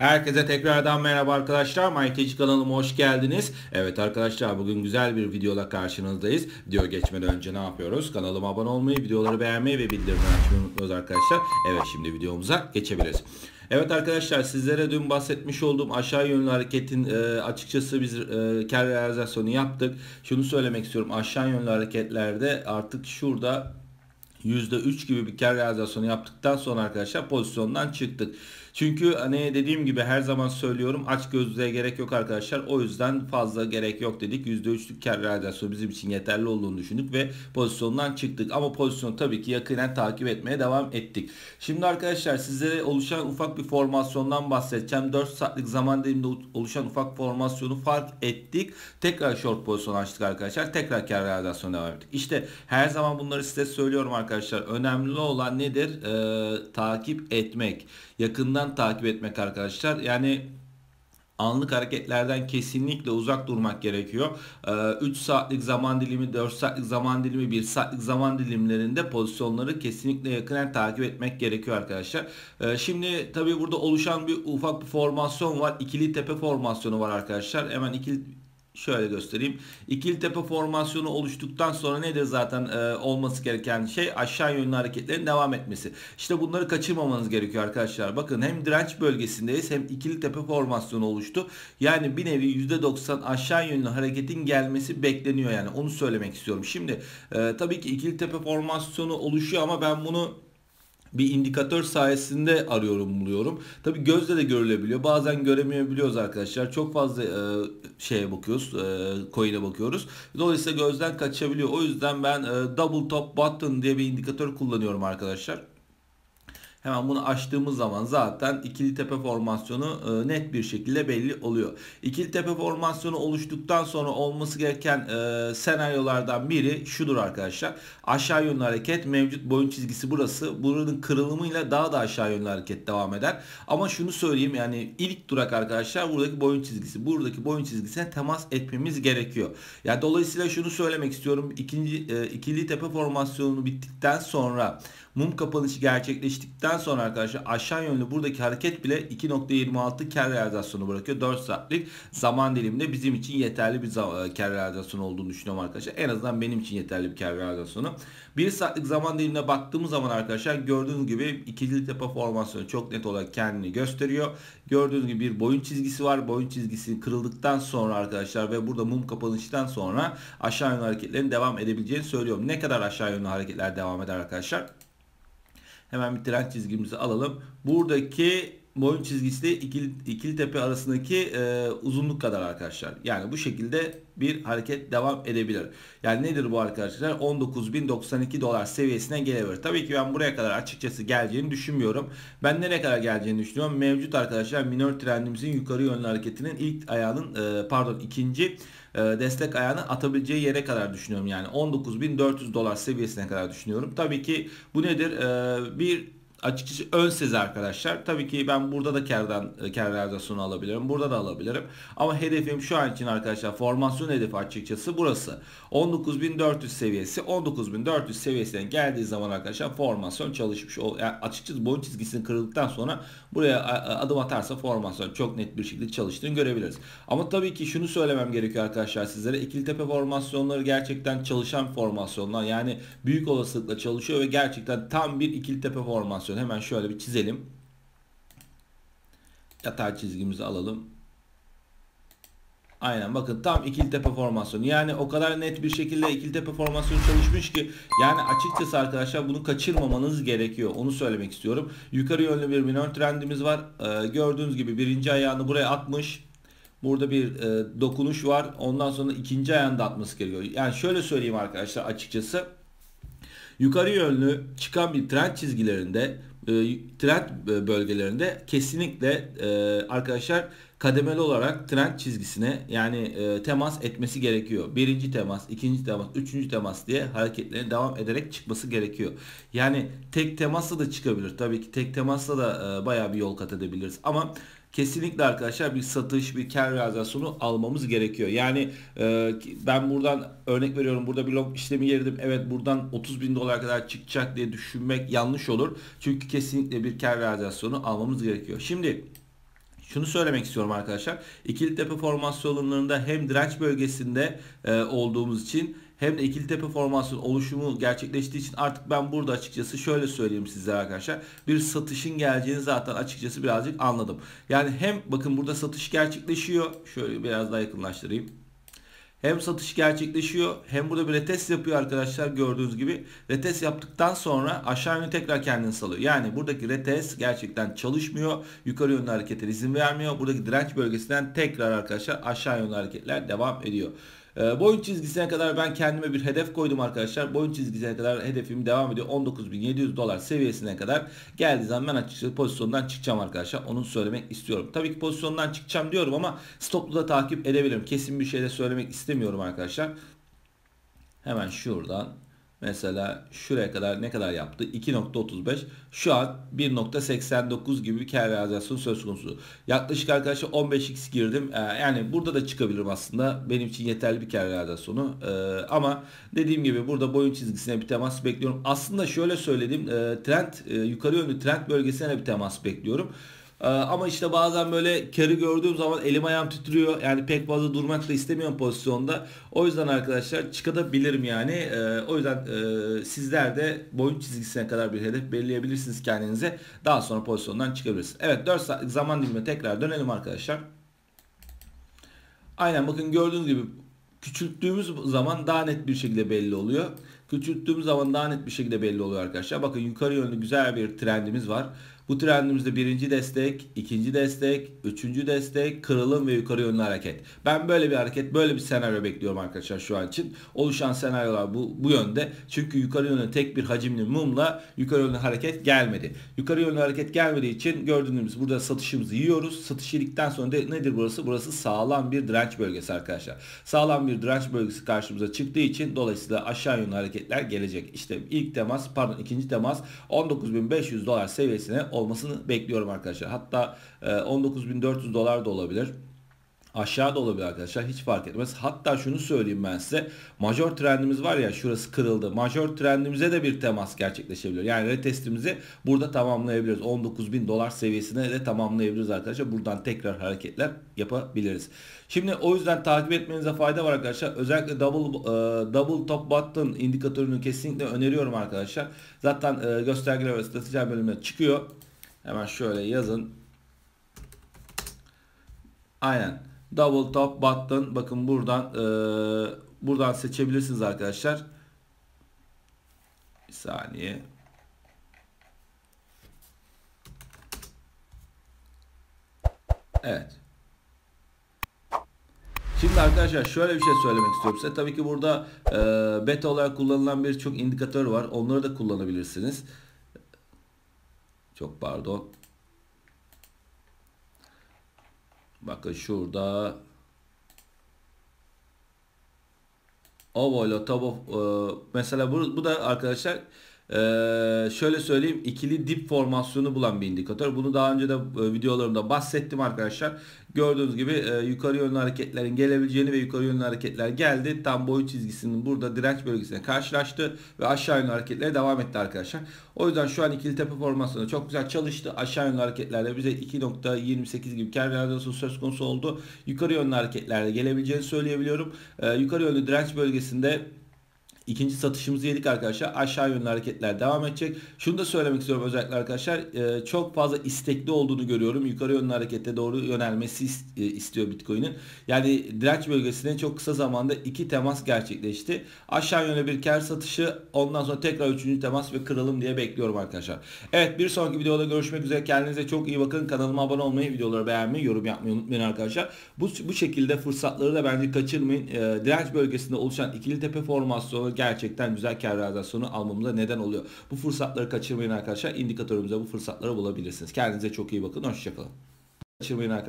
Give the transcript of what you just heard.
Herkese tekrardan merhaba arkadaşlar. MyTech kanalıma hoş geldiniz. Evet arkadaşlar bugün güzel bir videoda karşınızdayız. Video geçmeden önce ne yapıyoruz? Kanalıma abone olmayı, videoları beğenmeyi ve bildirimleri açmayı unutmuyoruz arkadaşlar. Evet şimdi videomuza geçebiliriz. Evet arkadaşlar sizlere dün bahsetmiş olduğum aşağı yönlü hareketin e, açıkçası biz e, kar realizasyonu yaptık. Şunu söylemek istiyorum aşağı yönlü hareketlerde artık şurada %3 gibi bir kar realizasyonu yaptıktan sonra arkadaşlar pozisyondan çıktık. Çünkü hani dediğim gibi her zaman söylüyorum aç gözlüğe gerek yok arkadaşlar. O yüzden fazla gerek yok dedik. %3'lük kar realizasyonu bizim için yeterli olduğunu düşündük ve pozisyondan çıktık. Ama pozisyonu tabii ki yakinen takip etmeye devam ettik. Şimdi arkadaşlar sizlere oluşan ufak bir formasyondan bahsedeceğim. 4 saatlik zaman diliminde oluşan ufak formasyonu fark ettik. Tekrar short pozisyon açtık arkadaşlar. Tekrar kar realizasyonu devam ettik. İşte her zaman bunları size söylüyorum arkadaşlar. Önemli olan nedir? Ee, takip etmek. Yakından yakından takip etmek arkadaşlar. Yani anlık hareketlerden kesinlikle uzak durmak gerekiyor. 3 ee, saatlik zaman dilimi, 4 saatlik zaman dilimi, 1 saatlik zaman dilimlerinde pozisyonları kesinlikle yakından takip etmek gerekiyor arkadaşlar. Ee, şimdi tabii burada oluşan bir ufak bir formasyon var. İkili tepe formasyonu var arkadaşlar. Hemen ikili Şöyle göstereyim. İkili tepe formasyonu oluştuktan sonra nedir zaten e, olması gereken şey aşağı yönlü hareketlerin devam etmesi. İşte bunları kaçırmamanız gerekiyor arkadaşlar. Bakın hem direnç bölgesindeyiz hem ikili tepe formasyonu oluştu. Yani bir nevi %90 aşağı yönlü hareketin gelmesi bekleniyor yani onu söylemek istiyorum. Şimdi e, tabii ki ikili tepe formasyonu oluşuyor ama ben bunu bir indikatör sayesinde arıyorum buluyorum. Tabi gözle de görülebiliyor. Bazen göremeyebiliyoruz arkadaşlar. Çok fazla e, şeye bakıyoruz. E, coin'e bakıyoruz. Dolayısıyla gözden kaçabiliyor. O yüzden ben e, double top button diye bir indikatör kullanıyorum arkadaşlar. Hemen bunu açtığımız zaman zaten ikili tepe formasyonu e, net bir şekilde belli oluyor. İkili tepe formasyonu oluştuktan sonra olması gereken e, senaryolardan biri şudur arkadaşlar. Aşağı yönlü hareket mevcut boyun çizgisi burası. Buranın kırılımıyla daha da aşağı yönlü hareket devam eder. Ama şunu söyleyeyim yani ilk durak arkadaşlar buradaki boyun çizgisi. Buradaki boyun çizgisine temas etmemiz gerekiyor. Yani dolayısıyla şunu söylemek istiyorum. İkinci e, ikili tepe formasyonu bittikten sonra mum kapanışı gerçekleştikten sonra arkadaşlar aşağı yönlü buradaki hareket bile 2.26 kar realizasyonu bırakıyor. 4 saatlik zaman diliminde bizim için yeterli bir e, kar realizasyonu olduğunu düşünüyorum arkadaşlar. En azından benim için yeterli bir kar realizasyonu. 1 saatlik zaman dilimine baktığımız zaman arkadaşlar gördüğünüz gibi ikili tepe formasyonu çok net olarak kendini gösteriyor. Gördüğünüz gibi bir boyun çizgisi var. Boyun çizgisi kırıldıktan sonra arkadaşlar ve burada mum kapanıştan sonra aşağı yönlü hareketlerin devam edebileceğini söylüyorum. Ne kadar aşağı yönlü hareketler devam eder arkadaşlar? Hemen bir trend çizgimizi alalım. Buradaki boyun çizgisi de ikili, ikili tepe arasındaki e, uzunluk kadar arkadaşlar. Yani bu şekilde bir hareket devam edebilir. Yani nedir bu arkadaşlar? 19.092 dolar seviyesine gelebilir. Tabii ki ben buraya kadar açıkçası geleceğini düşünmüyorum. Ben nereye kadar geleceğini düşünüyorum. Mevcut arkadaşlar minor trendimizin yukarı yönlü hareketinin ilk ayağının e, pardon ikinci e, destek ayağını atabileceği yere kadar düşünüyorum. Yani 19.400 dolar seviyesine kadar düşünüyorum. Tabii ki bu nedir? E, bir açıkçası ön sezi arkadaşlar. Tabii ki ben burada da kardan e, kar realizasyonu alabilirim. Burada da alabilirim. Ama hedefim şu an için arkadaşlar formasyon hedefi açıkçası burası. 19.400 seviyesi. 19.400 seviyesine geldiği zaman arkadaşlar formasyon çalışmış. Yani açıkçası boyun çizgisini kırıldıktan sonra buraya adım atarsa formasyon çok net bir şekilde çalıştığını görebiliriz. Ama tabii ki şunu söylemem gerekiyor arkadaşlar sizlere. İkili tepe formasyonları gerçekten çalışan formasyonlar. Yani büyük olasılıkla çalışıyor ve gerçekten tam bir ikili tepe formasyonu formasyon hemen şöyle bir çizelim. Yatay çizgimizi alalım. Aynen bakın tam ikili tepe formasyonu. Yani o kadar net bir şekilde ikili tepe formasyonu çalışmış ki yani açıkçası arkadaşlar bunu kaçırmamanız gerekiyor. Onu söylemek istiyorum. Yukarı yönlü bir minor trendimiz var. Ee, gördüğünüz gibi birinci ayağını buraya atmış. Burada bir e, dokunuş var. Ondan sonra ikinci ayağını da atması gerekiyor. Yani şöyle söyleyeyim arkadaşlar açıkçası yukarı yönlü çıkan bir trend çizgilerinde e, trend bölgelerinde kesinlikle e, arkadaşlar kademeli olarak trend çizgisine yani e, temas etmesi gerekiyor. Birinci temas, ikinci temas, üçüncü temas diye hareketlerin devam ederek çıkması gerekiyor. Yani tek temasla da çıkabilir. Tabii ki tek temasla da e, bayağı bir yol kat edebiliriz. Ama kesinlikle arkadaşlar bir satış, bir kar realizasyonu almamız gerekiyor. Yani e, ben buradan örnek veriyorum burada bir long işlemi girdim. Evet buradan 30 bin dolar kadar çıkacak diye düşünmek yanlış olur. Çünkü kesinlikle bir kar realizasyonu almamız gerekiyor. Şimdi şunu söylemek istiyorum arkadaşlar. İkili tepe formasyonlarında hem direnç bölgesinde e, olduğumuz için hem de ikili tepe formasyon oluşumu gerçekleştiği için artık ben burada açıkçası şöyle söyleyeyim sizlere arkadaşlar. Bir satışın geleceğini zaten açıkçası birazcık anladım. Yani hem bakın burada satış gerçekleşiyor. Şöyle biraz daha yakınlaştırayım. Hem satış gerçekleşiyor hem burada bir retest yapıyor arkadaşlar gördüğünüz gibi. Retest yaptıktan sonra aşağı yönlü tekrar kendini salıyor. Yani buradaki retest gerçekten çalışmıyor. Yukarı yönlü harekete izin vermiyor. Buradaki direnç bölgesinden tekrar arkadaşlar aşağı yönlü hareketler devam ediyor. E, boyun çizgisine kadar ben kendime bir hedef koydum arkadaşlar. Boyun çizgisine kadar hedefim devam ediyor. 19.700 dolar seviyesine kadar geldiği zaman ben açıkçası pozisyondan çıkacağım arkadaşlar. Onu söylemek istiyorum. Tabii ki pozisyondan çıkacağım diyorum ama stoplu da takip edebilirim. Kesin bir şey de söylemek istemiyorum arkadaşlar. Hemen şuradan Mesela şuraya kadar ne kadar yaptı? 2.35. Şu an 1.89 gibi bir kar realizasyonu söz konusu. Yaklaşık arkadaşlar 15x girdim. Ee, yani burada da çıkabilirim aslında. Benim için yeterli bir kar realizasyonu. Ee, ama dediğim gibi burada boyun çizgisine bir temas bekliyorum. Aslında şöyle söyledim. E, trend e, yukarı yönlü trend bölgesine bir temas bekliyorum. Ee, ama işte bazen böyle karı gördüğüm zaman elim ayağım titriyor. Yani pek fazla durmak da istemiyorum pozisyonda. O yüzden arkadaşlar çıkabilirim yani. Ee, o yüzden e, sizler de boyun çizgisine kadar bir hedef belirleyebilirsiniz kendinize. Daha sonra pozisyondan çıkabilirsiniz. Evet 4 saat zaman dilimine tekrar dönelim arkadaşlar. Aynen bakın gördüğünüz gibi küçülttüğümüz zaman daha net bir şekilde belli oluyor. Küçülttüğümüz zaman daha net bir şekilde belli oluyor arkadaşlar. Bakın yukarı yönlü güzel bir trendimiz var. Bu trendimizde birinci destek, ikinci destek, üçüncü destek, kırılım ve yukarı yönlü hareket. Ben böyle bir hareket, böyle bir senaryo bekliyorum arkadaşlar şu an için. Oluşan senaryolar bu, bu yönde. Çünkü yukarı yönlü tek bir hacimli mumla yukarı yönlü hareket gelmedi. Yukarı yönlü hareket gelmediği için gördüğünüz burada satışımızı yiyoruz. Satış yedikten sonra de, nedir burası? Burası sağlam bir direnç bölgesi arkadaşlar. Sağlam bir direnç bölgesi karşımıza çıktığı için dolayısıyla aşağı yönlü hareketler gelecek. İşte ilk temas, pardon ikinci temas 19.500 dolar seviyesine olmasını bekliyorum arkadaşlar. Hatta 19.400 e, dolar da olabilir. Aşağı da olabilir arkadaşlar hiç fark etmez. Hatta şunu söyleyeyim ben size. Major trendimiz var ya şurası kırıldı. Major trendimize de bir temas gerçekleşebilir. Yani retestimizi burada tamamlayabiliriz. 19.000 dolar seviyesine de tamamlayabiliriz arkadaşlar. Buradan tekrar hareketler yapabiliriz. Şimdi o yüzden takip etmenize fayda var arkadaşlar. Özellikle double e, double top button indikatörünü kesinlikle öneriyorum arkadaşlar. Zaten e, göstergeler ve strateji bölümüne çıkıyor. Hemen şöyle yazın. Aynen. Double top button. Bakın buradan e, buradan seçebilirsiniz arkadaşlar. Bir saniye. Evet. Şimdi arkadaşlar şöyle bir şey söylemek istiyorum size. Tabii ki burada e, beta olarak kullanılan birçok indikatör var. Onları da kullanabilirsiniz. Çok pardon. Bakın şurada Ovalo, Tabo e, mesela bu, bu da arkadaşlar ee, şöyle söyleyeyim ikili dip formasyonu bulan bir indikatör. Bunu daha önce de e, videolarımda bahsettim arkadaşlar. Gördüğünüz gibi e, yukarı yönlü hareketlerin gelebileceğini ve yukarı yönlü hareketler geldi. Tam boy çizgisinin burada direnç bölgesine karşılaştı ve aşağı yönlü hareketlere devam etti arkadaşlar. O yüzden şu an ikili tepe formasyonu çok güzel çalıştı. Aşağı yönlü hareketlerde bize 2.28 gibi kar realizasyonu söz konusu oldu. Yukarı yönlü hareketlerde gelebileceğini söyleyebiliyorum. E, yukarı yönlü direnç bölgesinde İkinci satışımızı yedik arkadaşlar. Aşağı yönlü hareketler devam edecek. Şunu da söylemek istiyorum özellikle arkadaşlar. E, çok fazla istekli olduğunu görüyorum. Yukarı yönlü harekete doğru yönelmesi e, istiyor Bitcoin'in. Yani direnç bölgesine çok kısa zamanda iki temas gerçekleşti. Aşağı yönlü bir kar satışı ondan sonra tekrar üçüncü temas ve kırılım diye bekliyorum arkadaşlar. Evet bir sonraki videoda görüşmek üzere. Kendinize çok iyi bakın. Kanalıma abone olmayı, videoları beğenmeyi, yorum yapmayı unutmayın arkadaşlar. Bu, bu şekilde fırsatları da bence kaçırmayın. E, direnç bölgesinde oluşan ikili tepe formasyonu gerçekten güzel kar realizasyonu almamıza neden oluyor. Bu fırsatları kaçırmayın arkadaşlar. İndikatörümüzde bu fırsatları bulabilirsiniz. Kendinize çok iyi bakın. Hoşçakalın. Kaçırmayın arkadaşlar.